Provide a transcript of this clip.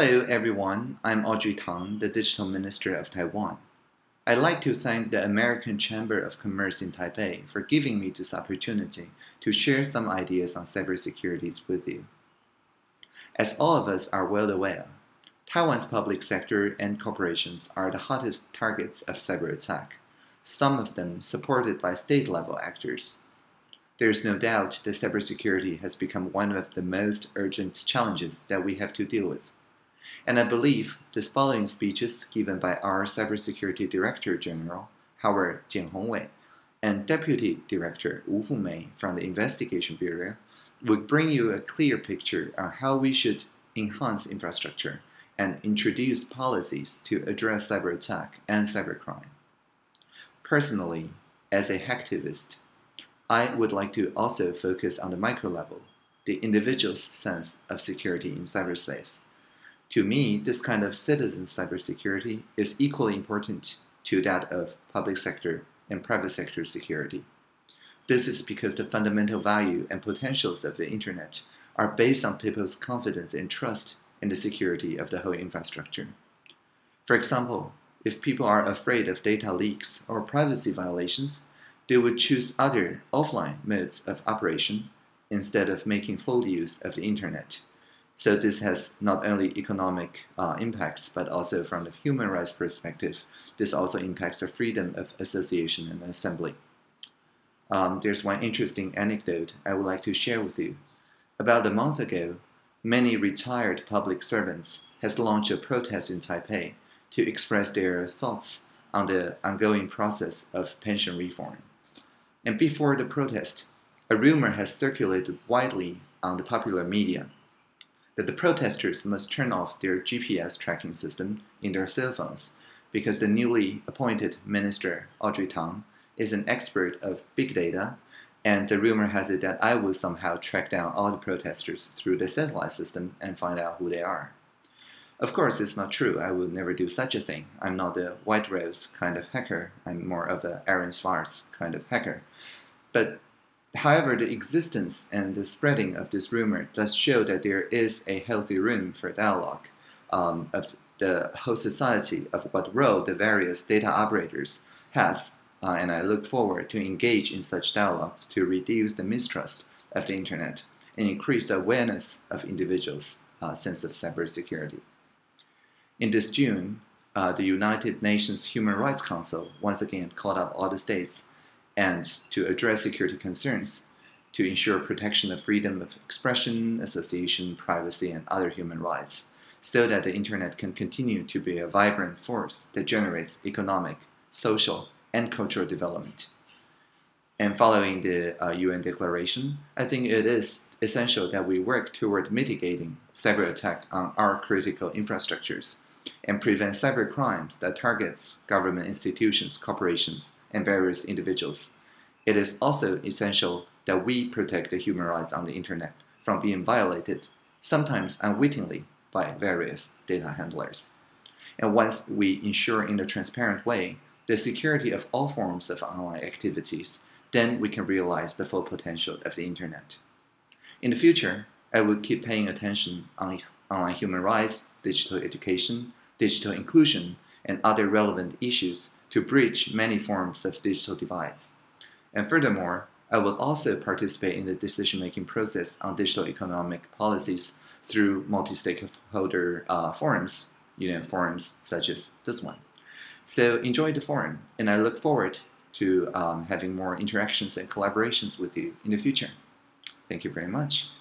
Hello everyone, I'm Audrey Tang, the Digital Minister of Taiwan. I'd like to thank the American Chamber of Commerce in Taipei for giving me this opportunity to share some ideas on cybersecurity with you. As all of us are well aware, Taiwan's public sector and corporations are the hottest targets of cyber attack, some of them supported by state-level actors. There is no doubt that cybersecurity has become one of the most urgent challenges that we have to deal with. And I believe the following speeches given by our Cybersecurity Director General, Howard Jian Hongwei, and Deputy Director Wu Fumei from the Investigation Bureau would bring you a clear picture on how we should enhance infrastructure and introduce policies to address cyber attack and cybercrime. Personally, as a hacktivist, I would like to also focus on the micro level, the individual's sense of security in cyberspace. To me, this kind of citizen cybersecurity is equally important to that of public sector and private sector security. This is because the fundamental value and potentials of the internet are based on people's confidence and trust in the security of the whole infrastructure. For example, if people are afraid of data leaks or privacy violations, they would choose other offline modes of operation instead of making full use of the internet so this has not only economic uh, impacts, but also from the human rights perspective, this also impacts the freedom of association and assembly. Um, there's one interesting anecdote I would like to share with you. About a month ago, many retired public servants has launched a protest in Taipei to express their thoughts on the ongoing process of pension reform. And before the protest, a rumor has circulated widely on the popular media that the protesters must turn off their GPS tracking system in their cell phones because the newly appointed minister, Audrey Tang, is an expert of big data, and the rumor has it that I will somehow track down all the protesters through the satellite system and find out who they are. Of course, it's not true. I would never do such a thing. I'm not a white rose kind of hacker. I'm more of a Aaron Swartz kind of hacker. But However, the existence and the spreading of this rumor does show that there is a healthy room for dialogue um, of the whole society of what role the various data operators has, uh, and I look forward to engage in such dialogues to reduce the mistrust of the internet and increase the awareness of individuals' uh, sense of cybersecurity. In this June, uh, the United Nations Human Rights Council once again called up all the states and to address security concerns to ensure protection of freedom of expression, association, privacy, and other human rights, so that the internet can continue to be a vibrant force that generates economic, social, and cultural development. And following the uh, UN declaration, I think it is essential that we work toward mitigating cyber attack on our critical infrastructures and prevent cyber crimes that targets government institutions, corporations, and various individuals. It is also essential that we protect the human rights on the internet from being violated, sometimes unwittingly, by various data handlers. And once we ensure in a transparent way the security of all forms of online activities, then we can realize the full potential of the internet. In the future, I will keep paying attention on online human rights, digital education, digital inclusion, and other relevant issues to bridge many forms of digital divides. And furthermore, I will also participate in the decision-making process on digital economic policies through multi-stakeholder uh, forums, you know, forums such as this one. So enjoy the forum, and I look forward to um, having more interactions and collaborations with you in the future. Thank you very much.